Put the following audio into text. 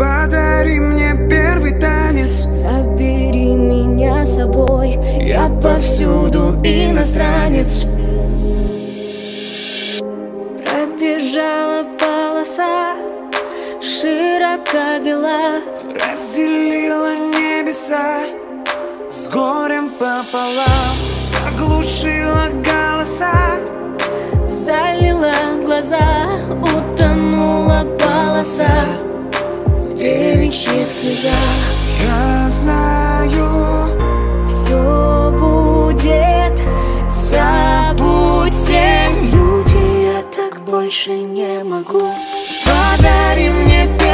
Подари мне первый танец. Забери меня с собой. Я повсюду иностранец. Пробежала полоса Широка бела Разделила небеса С горем пополам. Заглушила голоса. Залила глаза Утонула полоса птичьих слеза. Я знаю, все будет. Забудьте. Люди, я так больше не могу. Подари мне песни